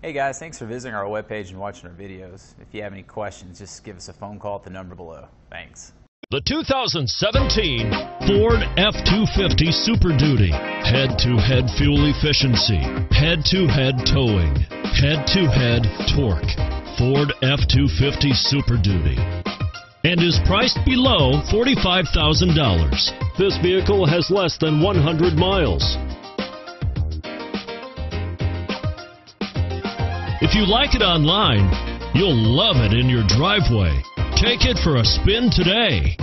Hey guys, thanks for visiting our webpage and watching our videos. If you have any questions, just give us a phone call at the number below. Thanks. The 2017 Ford F-250 Super Duty. Head-to-head fuel efficiency, head-to-head towing, head-to-head torque. Ford F-250 Super Duty. And is priced below $45,000. This vehicle has less than 100 miles. If you like it online, you'll love it in your driveway. Take it for a spin today.